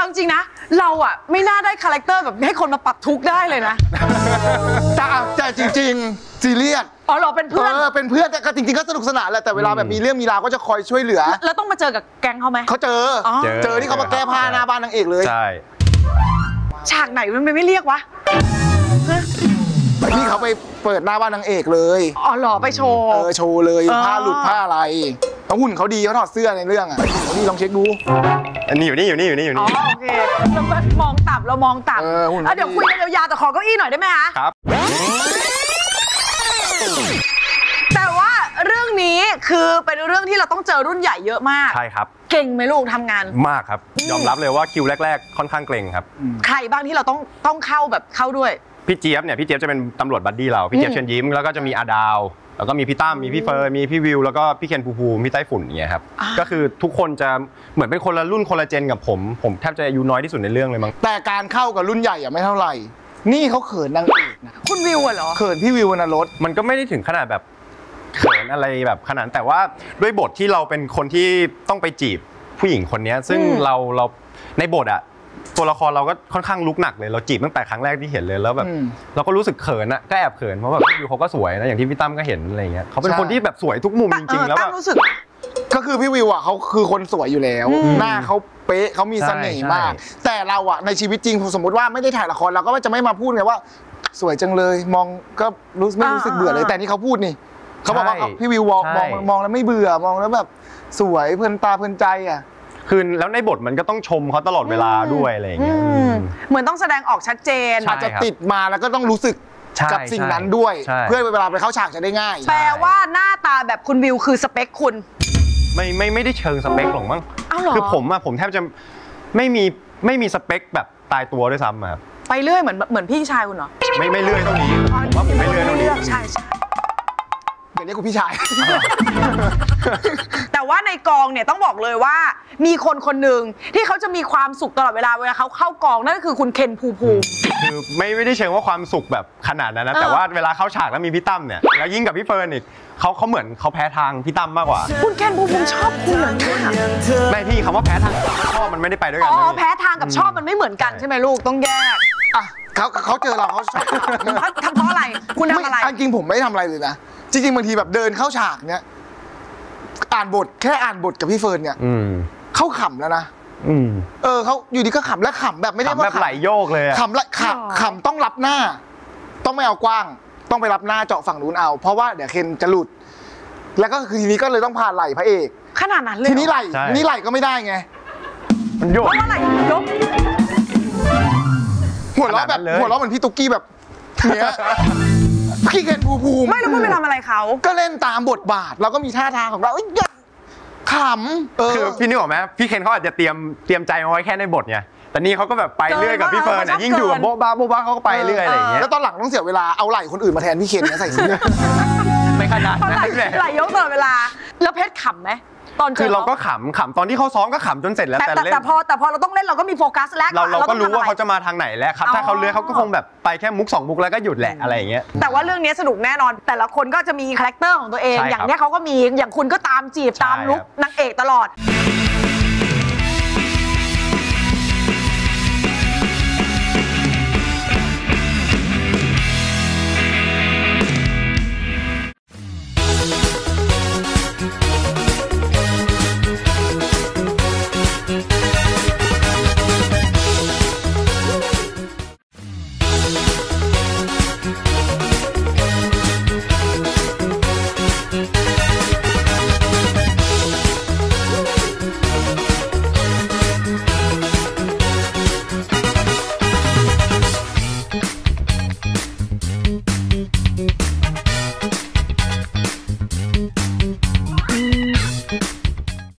เอาจริงๆนะ เราอะไม่น่าได้ character แบบให้คนมาปรับทุกข์ได้เลยนะ แต่แต่จริงๆซีเรียสอ๋อเหรอเป็นเพื่อน เออเป็นเพื่อนแต่ก็จริงๆก็สนุกสนานแหละแต่เวลาแบบมีเรื่องมีราวก็จะคอยช่วยเหลือ แล้วต้องมาเจอกับแก๊งเขาไหม เขาเจออ๋อเจอเจอที่เขามาแก้ผ้าหน้าบ้านนางเอกเลย ใช่ ฉากไหนมันไม่เรียกวะ นี่เขาไปเปิดหน้าบ้านนางเอกเลย อ๋อเหรอไปโชว์ เออโชว์เลยอ๋อผ้าหลุดผ้าอะไร เขาหุ่นเขาดีเขาถอดเสื้อในเรื่องอะนี่ลองเช็คดู อันนี้อยู่นี่อยู่นี่อยู่นี่อยู่อ๋อนี่ โอเคเรามองต่ำเรามองต่ำเออหุ่น แล้วเดี๋ยวคุยกันยาวๆแต่ขอเก้าอี้หน่อยได้ไหมคะ ครับ แต่ว่าเรื่องนี้คือเป็นเรื่องที่เราต้องเจอรุ่นใหญ่เยอะมาก ใช่ครับ เก่งไหมลูกทำงาน มากครับ ยอมรับเลยว่าคิวแรก ๆ ค่อนข้างเกรงครับ ใครบ้างที่เราต้องต้องเข้าแบบเข้าด้วย พี่เจี๊ยบเนี่ยพี่เจี๊ยบจะเป็นตำรวจบัดดี้เรา พี่เจี๊ยบอืมเชิญยิ้มแล้วก็จะมีอาดาว แล้วก็มีพี่ตั้มมีพี่เฟิร์นมีพี่วิวแล้วก็พี่เคนภูมิภูมิพี่ไต้ฝุ่นอย่างเงี้ยครับอ่าก็คือทุกคนจะเหมือนเป็นคนละรุ่นคนละเจนกับผม ผมแทบจะอายุน้อยที่สุดในเรื่องเลยมั้งแต่การเข้ากับรุ่นใหญ่อะไม่เท่าไหร่ นี่เขาเขินนางเอกนะคุณวิวอะเหรอ เขินพี่วิววรรณรส มันก็ไม่ได้ถึงขนาดแบบเขินอะไรแบบขนาดนั้นแต่ว่าด้วยบทที่เราเป็นคนที่ต้องไปจีบผู้หญิงคนเนี้ยซึ่งอืมเราเราในบทอะ ตัวละครเราก็ค่อนข้างลุกหนักเลย เราจีบตั้งแต่ครั้งแรกที่เห็นเลยแล้วแบบอืมเราก็รู้สึกเขินอะก็แอบเขินเพราะแบบพี่วิวเขาก็สวยนะอย่างที่พี่ตั้มก็เห็นอะไรเงี้ยเขาเป็นใช่คนที่แบบสวยทุกมุมจริงๆแล้วตั้แบงบรู้สึก ก็คือพี่วิวอะเขาคือคนสวยอยู่แล้วอืมหน้าเขาเป๊ะเขามีเสน่ห์ใช่มาก แต่เราอะในชีวิตจริงสมมติว่าไม่ได้ถ่ายละครเราก็จะไม่มาพูดไงว่า สวยจังเลยมองก็รู้ไม่รู้สึกเบื่อเลย แต่นี่เขาพูดนี่เขาบอกว่าเขาพี่วิวมองมองมองแล้วไม่เบื่อมองแล้วแบบสวยเพลินตาเพลินใจอะ คือแล้วในบทมันก็ต้องชมเขาตลอดเวลาด้วยอะไรอย่างเงี้ยอืม เหมือนต้องแสดงออกชัดเจน ใช่ อาจจะติดมาแล้วก็ต้องรู้สึกใช่กับสิ่งนั้นด้วย ใช่ เพื่อเวลาไปเข้าฉากจะได้ง่าย แปลว่าหน้าตาแบบคุณวิวคือสเปคคุณ ไม่ไม่ไม่ได้เชิงสเปคหรอกมั้งอ้าวเหรอ คือผมอะผมแทบจะไม่มีไม่มีสเปคแบบตายตัวด้วยซ้ำอะครับไปเรื่อยเหมือนเหมือนพี่ชายคุณเหรอไม่ไม่เลื่อยเท่านี้ผมว่าผมไม่เลื่อยเท่านี้ ใช่ใช่เดี๋ยวนี้คุณพี่ชาย แต่ ว่าในกองเนี่ยต้องบอกเลยว่า มีคนคนหนึ่งที่เขาจะมีความสุขตลอดเวลาเวลาเขาเข้ากองนั่นก็คือคุณเคนภูมิภูมิ คือไม่ไม่ได้เชิงว่าความสุขแบบขนาดนั้นนะ เออ แต่ว่าเวลาเข้าฉากแล้วมีพี่ตั้มเนี่ยแล้วยิ่งกับพี่เฟิร์นอีกเขาเขาเหมือนเขาแพ้ทางพี่ตั้มมากกว่าคุณเคนภูมิภูมิชอบคุณเหรอเนี่ยไม่พี่คำว่าแพ้ทางกับชอบมันไม่ได้ไปด้วยกัอ๋นอนะพี่ แพ้ทางกับชอบมันไม่เหมือนกันใช่ไหมลูกต้องแยกอะเขาเขาเจอเราเขาชอบทำเพราะอะไรคุณทำอะไร ม่จริงๆผมไม่ได้ทำอะไรเลยนะ จริงๆบางทีแบบเดินเข้าฉากเนี้ย อ่านบทแค่อ่านบทกับพี่เฟิร์นเนี่ยอืมเขาขำแล้วนะอืมเออเขาอยู่ดีก็ขำและขำแบบไม่ได้ขำว่าแบบไหลโยกเลยอะขำละขหรอำขำต้องรับหน้า ต้องไม่เอากว้าง ต้องไปรับหน้าเจาะฝั่งนู้นเอา เพราะว่าเดี๋ยวเคนจะหลุด แล้วก็คือทีนี้ก็เลยต้องผ่านไหล่พระเอก ขนาดนั้นเลยทีนี้ไหล่ใช่ทีนี้ไหล่ก็ไม่ได้ไง มันโยก เพราะว่าอะไรยกหัวเราะแบบขนาดนั้นเลย หัวเราะเหมือนพี่ตุ๊กกี้แบบเนี้ย พี่เคนภูมิภูมิไม่แล้วคุณไปทำอะไรเขา ก็เล่นตามบทบาท เราก็มีท่าทางของเราเอ้ยอย่าขำเออคือพี่นึกออกไหมพี่เคนเขาอาจจะเตรียมเตรียมใจมาไว้แค่ในบทไงแต่นี่เขาก็แบบไปเรื่อยกับพี่เฟิร์นอะยิ่งอยู่กับโบ๊ะบ้าโบ๊ะบ้าเขาก็ไปเรื่อยอะไรอย่างเงี้ยแล้วตอนหลังต้องเสียเวลาเอาไหล่คนอื่นมาแทนพี่เคนเนี่ยใส่เสื้อไม่ขนาดนนั้ไหลนแหละไหลยกตลอดเวลา แล้วเพชรขำไหม ตอนจคือเราก็ขำขำตอนที่เขาซ้อมก็ขำจนเสร็จแล้วแต่แต่แต่เล่น แต่พอแต่พอเราต้องเล่นเราก็มีโฟกัสแล้วเราเราก็ต้องรู้ทำอะว่ถ้าเขาจะมาทางไหนแล้วครับ ถ้าเขาเลื้อยเขาก็คงแบบไปแค่มุกสองมุกแล้วก็หยุดแหละอะไรอย่างเงี้ย แต่ว่าเรื่องนี้สนุกแน่นอน แต่ละคนก็จะมี character ของตัวเอง ใช่ครับอย่างเนี้ยเขาก็มีอย่างคุณก็ตามจีบใช่ตามรุกครับ นางเอกตลอด